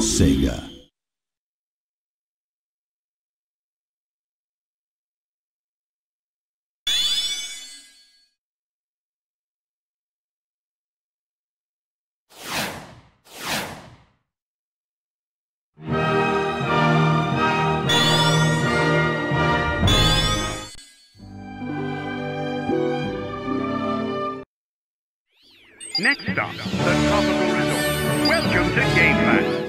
Sega. Next stop, the Tropical Resort. Welcome to GamePass.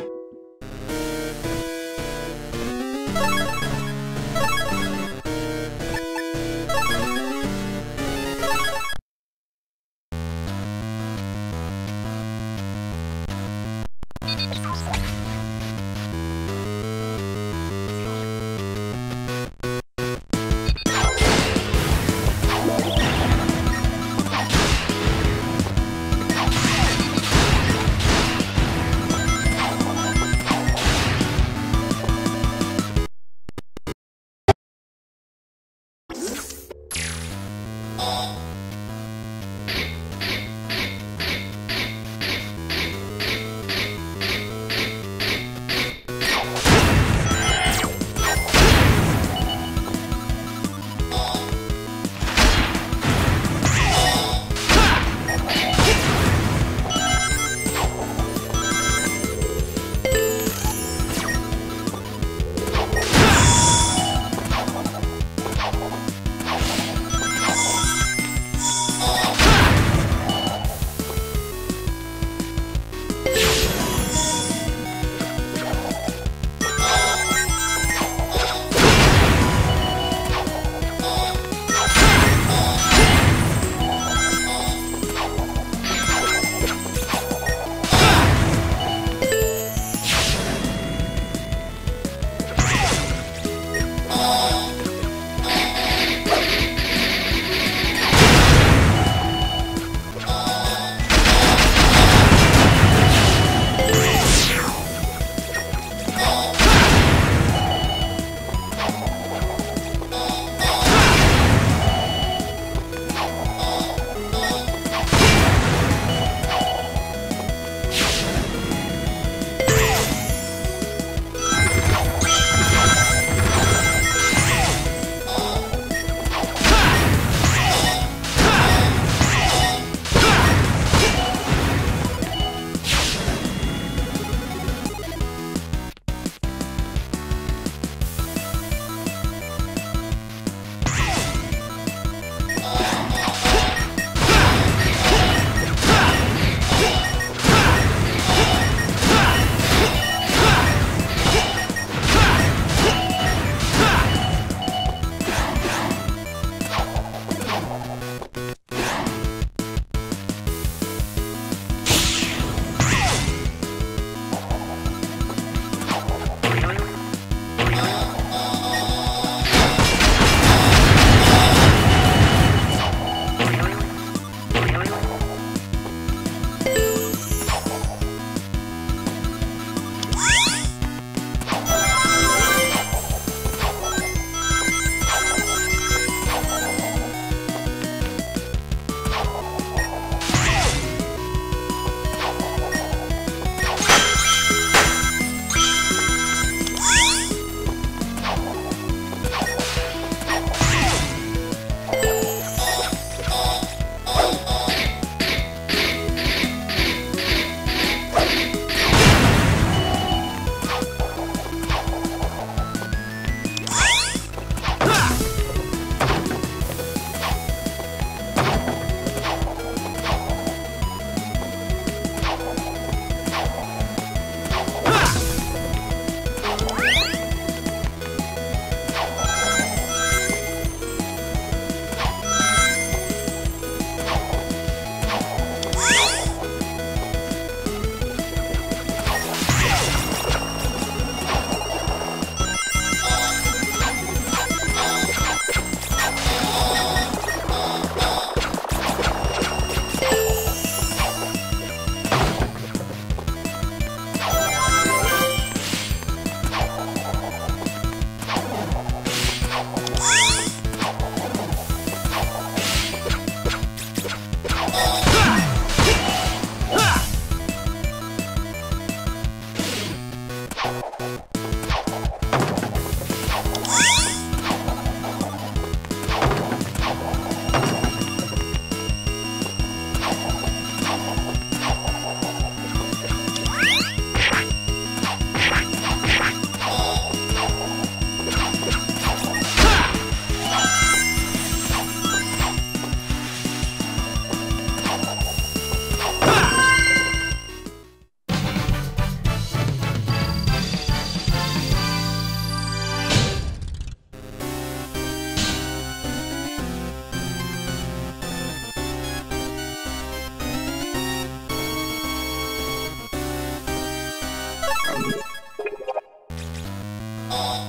Yeah!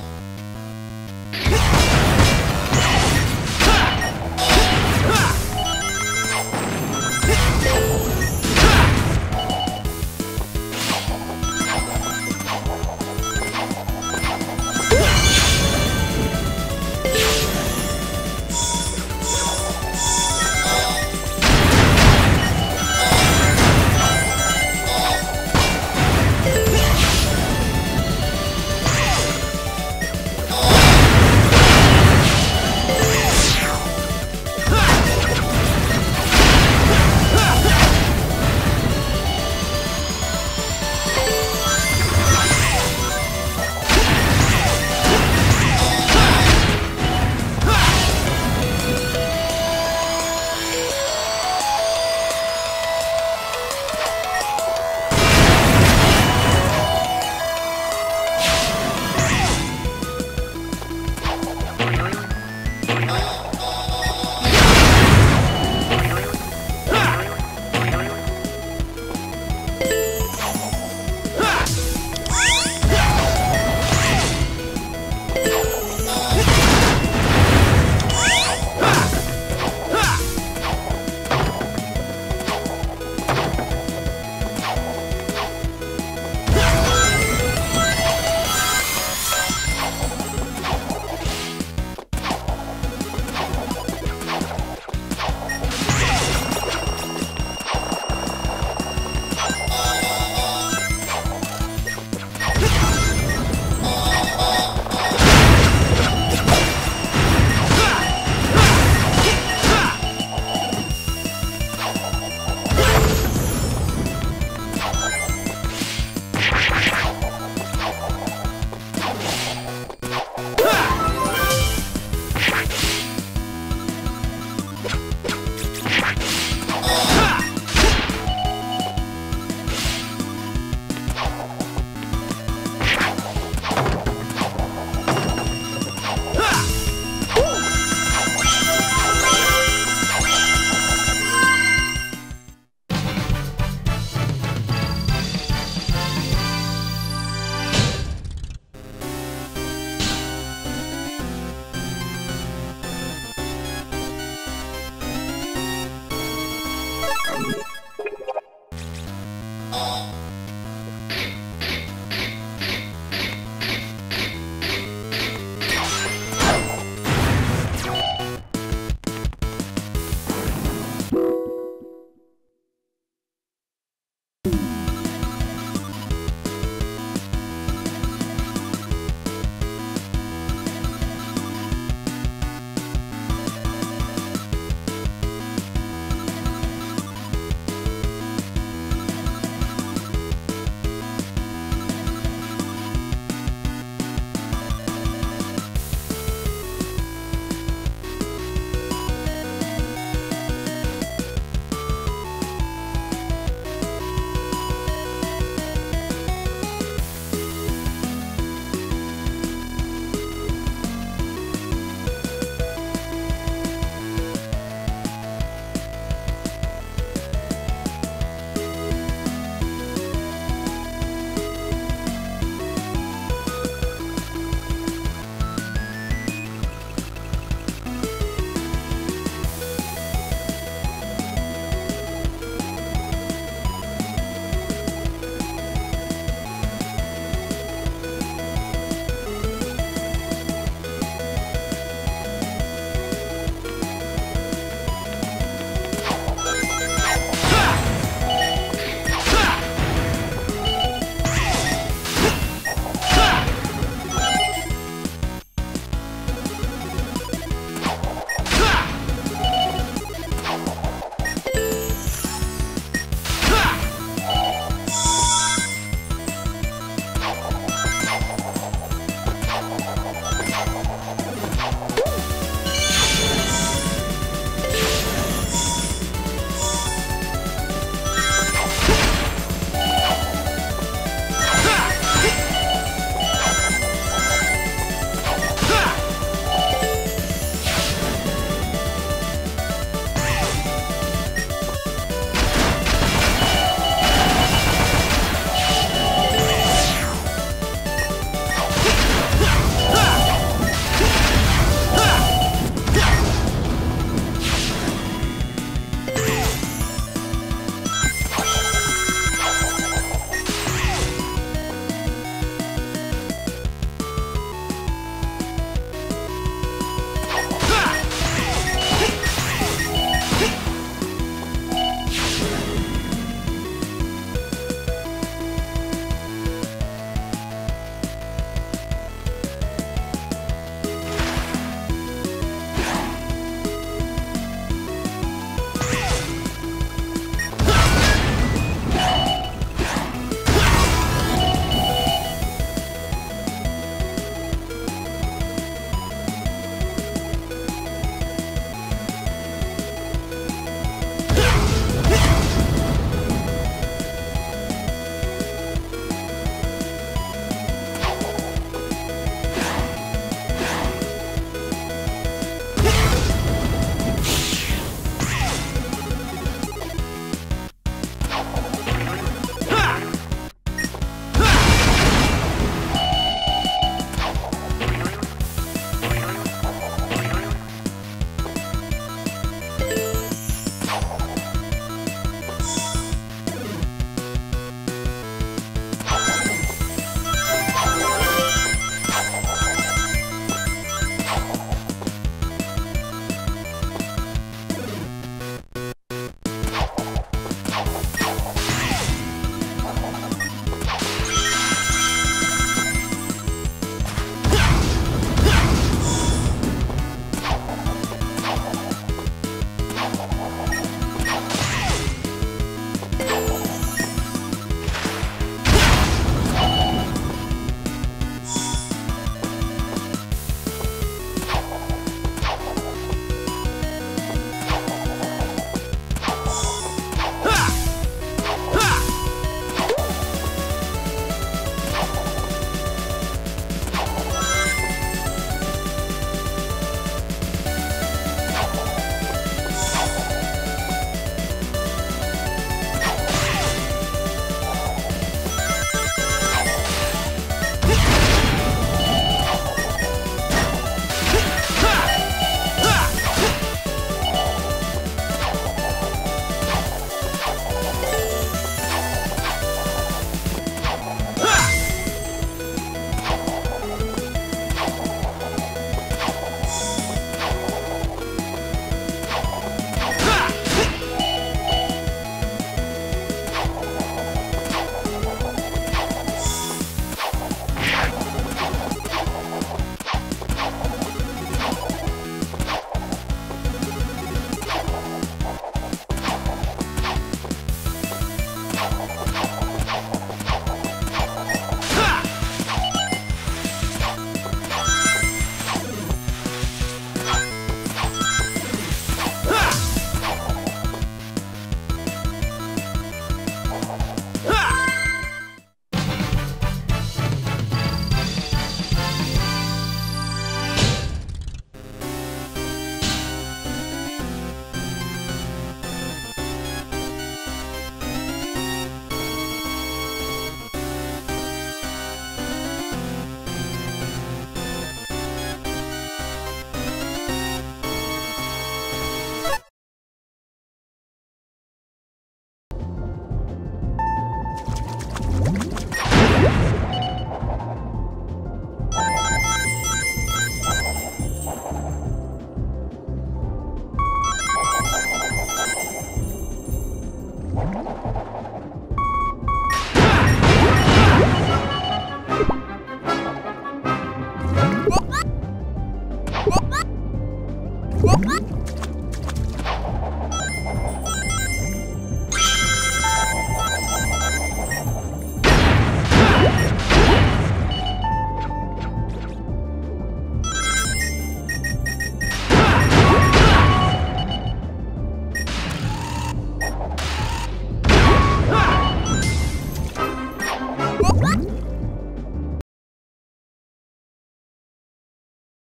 What?